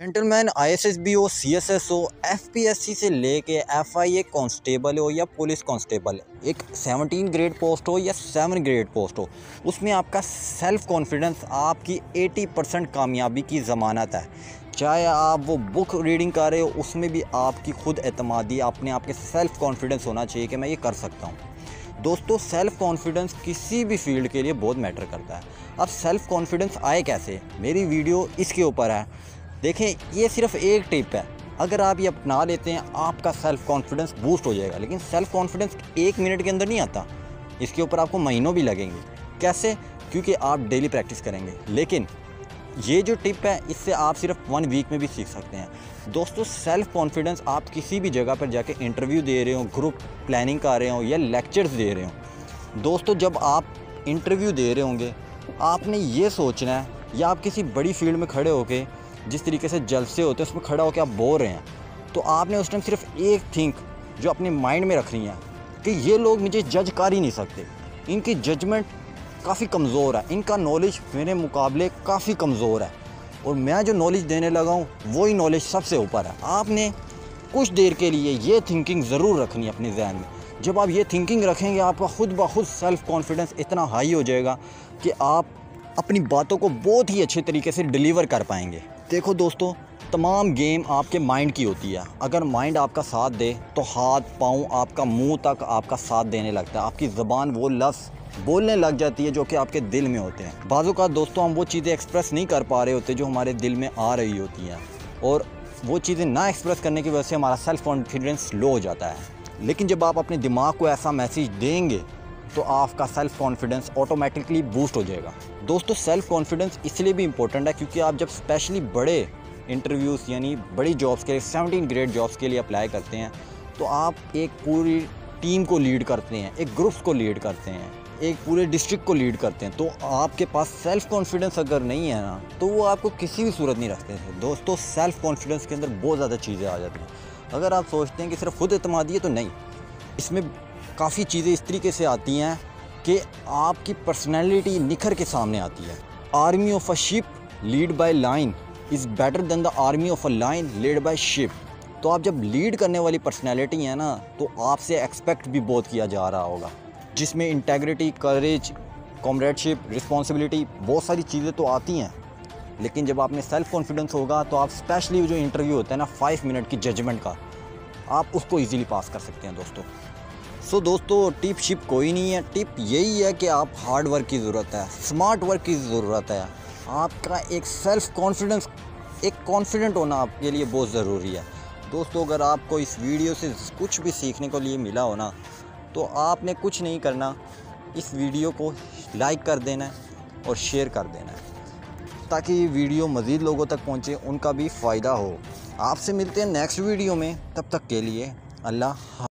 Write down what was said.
Gentleman ISSB हो CSS हो FPSC से लेके एफआईए कांस्टेबल हो या पुलिस कांस्टेबल एक 17 ग्रेड पोस्ट हो या 7 ग्रेड पोस्ट हो, उसमें आपका सेल्फ कॉन्फिडेंस आपकी 80 परसेंट कामयाबी की ज़मानत है। चाहे आप वो बुक रीडिंग कर रहे हो, उसमें भी आपकी खुद अतमादी अपने आप के सेल्फ कॉन्फिडेंस होना चाहिए कि मैं ये कर सकता हूँ। दोस्तों सेल्फ़ कॉन्फिडेंस किसी भी फ़ील्ड के लिए बहुत मैटर करता है। अब सेल्फ़ कॉन्फिडेंस आए कैसे? मेरी वीडियो इसके ऊपर है। देखें, ये सिर्फ़ एक टिप है। अगर आप ये अपना लेते हैं, आपका सेल्फ़ कॉन्फिडेंस बूस्ट हो जाएगा। लेकिन सेल्फ़ कॉन्फिडेंस एक मिनट के अंदर नहीं आता। इसके ऊपर आपको महीनों भी लगेंगे। कैसे? क्योंकि आप डेली प्रैक्टिस करेंगे। लेकिन ये जो टिप है, इससे आप सिर्फ़ वन वीक में भी सीख सकते हैं। दोस्तों सेल्फ़ कॉन्फिडेंस आप किसी भी जगह पर जाके इंटरव्यू दे रहे हो ग्रुप प्लानिंग कर रहे हो या लेक्चर्स दे रहे हो। दोस्तों, जब आप इंटरव्यू दे रहे होंगे, आपने ये सोचना है, या आप किसी बड़ी फ़ील्ड में खड़े होकर जिस तरीके से जलसे होते हैं, उसमें खड़ा होकर आप बोल रहे हैं। तो आपने उस टाइम सिर्फ़ एक थिंक जो अपने माइंड में रख रही है कि ये लोग मुझे जज कर ही नहीं सकते। इनकी जजमेंट काफ़ी कमज़ोर है। इनका नॉलेज मेरे मुकाबले काफ़ी कमज़ोर है। और मैं जो नॉलेज देने लगा हूँ, वही नॉलेज सबसे ऊपर है। आपने कुछ देर के लिए ये थिंकिंग ज़रूर रखनी है अपने जहन में। जब आप ये थिंकिंग रखेंगे, आपका खुद ब खुद सेल्फ़ कॉन्फिडेंस इतना हाई हो जाएगा कि आप अपनी बातों को बहुत ही अच्छे तरीके से डिलीवर कर पाएँगे। देखो दोस्तों, तमाम गेम आपके माइंड की होती है। अगर माइंड आपका साथ दे तो हाथ, पाँव आपका मुँह तक आपका साथ देने लगता है। आपकी ज़बान वो लफ्ज़ बोलने लग जाती है जो कि आपके दिल में होते हैं। बाज़ों का दोस्तों, हम वो चीज़ें एक्सप्रेस नहीं कर पा रहे होते जो हमारे दिल में आ रही होती हैं। और वो चीज़ें ना एक्सप्रेस करने की वजह से हमारा सेल्फ़ कॉन्फिडेंस लो हो जाता है। लेकिन जब आप अपने दिमाग को ऐसा मैसेज देंगे तो आपका सेल्फ़ कॉन्फिडेंस ऑटोमेटिकली बूस्ट हो जाएगा। दोस्तों सेल्फ़ कॉन्फिडेंस इसलिए भी इंपॉर्टेंट है क्योंकि आप जब स्पेशली बड़े इंटरव्यूज़ यानी बड़ी जॉब्स के लिए सेवनटीन ग्रेड जॉब्स के लिए अप्लाई करते हैं तो आप एक पूरी टीम को लीड करते हैं, एक ग्रुप्स को लीड करते हैं, एक पूरे डिस्ट्रिक्ट को लीड करते हैं। तो आपके पास सेल्फ़ कॉन्फिडेंस अगर नहीं है ना तो वो आपको किसी भी सूरत नहीं रखते थे दोस्तों सेल्फ़ कॉन्फिडेंस के अंदर बहुत ज़्यादा चीज़ें आ जाती हैं। अगर आप सोचते हैं कि सिर्फ़ खुद अतमादी है तो नहीं, इसमें काफ़ी चीज़ें इस तरीके से आती हैं कि आपकी पर्सनैलिटी निखर के सामने आती है। Army of a ship lead by line is better than the army of a line lead by ship तो आप जब लीड करने वाली पर्सनैलिटी है ना तो आपसे एक्सपेक्ट भी बहुत किया जा रहा होगा। जिसमें इंटेग्रिटी करेज कॉमरेडशिप रिस्पॉन्सिबिलिटी बहुत सारी चीज़ें तो आती हैं। लेकिन जब आप में सेल्फ़ कॉन्फिडेंस होगा तो आप स्पेशली जो इंटरव्यू होता है ना फाइव मिनट की जजमेंट का, आप उसको ईज़िली पास कर सकते हैं दोस्तों। सो दोस्तों टिप शिप कोई नहीं है। टिप यही है कि आप हार्ड वर्क की ज़रूरत है स्मार्ट वर्क की ज़रूरत है। आपका एक सेल्फ़ कॉन्फिडेंस एक कॉन्फिडेंट होना आपके लिए बहुत ज़रूरी है। दोस्तों, अगर आपको इस वीडियो से कुछ भी सीखने को लिए मिला हो ना तो आपने कुछ नहीं करना। इस वीडियो को लाइक कर देना है और शेयर कर देना है ताकि ये वीडियो मज़ीद लोगों तक पहुँचे, उनका भी फ़ायदा हो। आपसे मिलते हैं नेक्स्ट वीडियो में। तब तक के लिए अल्लाह